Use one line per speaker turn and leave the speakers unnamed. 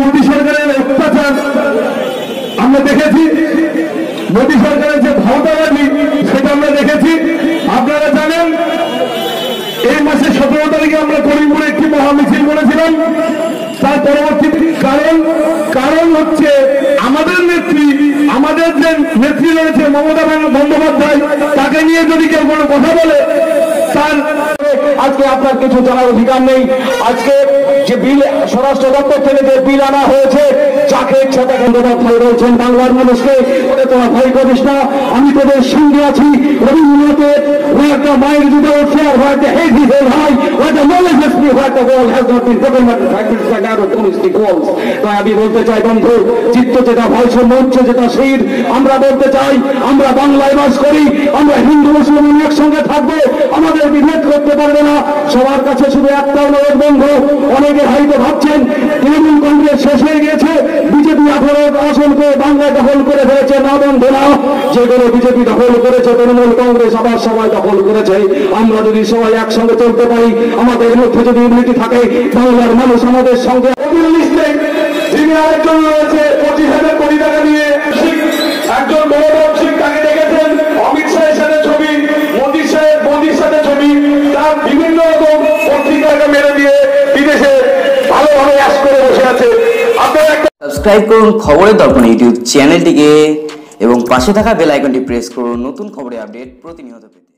মোদী সরকারের অত্যাচার আমরা দেখেছি। মোদী সরকারের যে ভাওতাবাজি সেটা আমরা দেখেছি। আপনারা জানেন, এই মাসের সতেরো তারিখে আমরা করিমপুরে একটি মহামিছিল করেছিলাম। তার পরবর্তী কারণ কারণ হচ্ছে আমাদের নেত্রী, আমাদের যে নেত্রী রয়েছে মমতা বন্দ্যোপাধ্যায়, তাকে নিয়ে যদি কেউ কোনো কথা বলে, তার আজকে আপনার কিছু জানার অধিকার নেই। আজকে যে বিল স্বরাষ্ট্র দপ্তর থেকে যে বিল আনা হয়েছে, যাকে রয়েছেন বাংলার মানুষকে, ওটা তোমার ভয় করিস না, আমি তোদের সঙ্গে আছি। রবীন্দ্রনাথের আমি বলতে চাই, বন্ধু, চিত্ত যেটা ভয় মঞ্চ যেটা আমরা বলতে চাই, আমরা বাংলায় বাস করি, আমরা হিন্দু, মুসলমান একসঙ্গে থাকব পারবে না। সবার কাছে শুধু একটা অনুরোধ, বন্ধু, অনেকে হয়তো ভাবছেন তৃণমূল কংগ্রেস শেষ হয়ে গেছে বিজেপি আঠারো আসনকে বাংলায় দখল করে ফেলেছে, না বন্ধু, না। যেগুলো বিজেপি দখল করেছে, তৃণমূল কংগ্রেস আবার সবাই দখল করেছে। আমরা যদি সবাই একসঙ্গে চলতে পারি, আমাদের মধ্যে যদি ইউনিটি থাকে, বাংলার মানুষ আমাদের সঙ্গে। আরেকজন রয়েছে পঁচিশ হাজার কোটি টাকা
সাবস্ক্রাইব করুন, খবরের দর্পণ ইউটিউব চ্যানেলটিকে এবং পাশে থাকা বেল আইকনটি প্রেস করুন। নতুন খবরের আপডেট প্রতিনিয়ত পেতে।